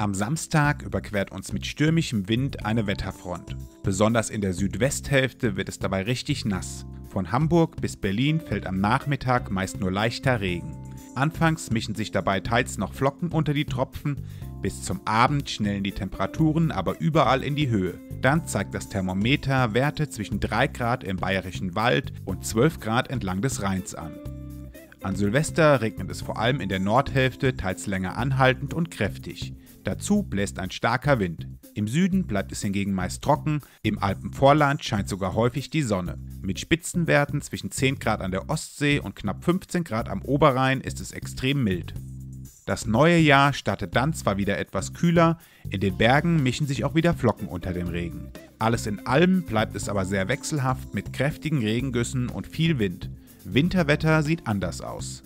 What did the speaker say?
Am Samstag überquert uns mit stürmischem Wind eine Wetterfront. Besonders in der Südwesthälfte wird es dabei richtig nass. Von Hamburg bis Berlin fällt am Nachmittag meist nur leichter Regen. Anfangs mischen sich dabei teils noch Flocken unter die Tropfen, bis zum Abend schnellen die Temperaturen aber überall in die Höhe. Dann zeigt das Thermometer Werte zwischen 3 Grad im bayerischen Wald und 12 Grad entlang des Rheins an. An Silvester regnet es vor allem in der Nordhälfte teils länger anhaltend und kräftig. Dazu bläst ein starker Wind. Im Süden bleibt es hingegen meist trocken, im Alpenvorland scheint sogar häufig die Sonne. Mit Spitzenwerten zwischen 10 Grad an der Ostsee und knapp 15 Grad am Oberrhein ist es extrem mild. Das neue Jahr startet dann zwar wieder etwas kühler, in den Bergen mischen sich auch wieder Flocken unter den Regen. Alles in allem bleibt es aber sehr wechselhaft mit kräftigen Regengüssen und viel Wind. Winterwetter sieht anders aus.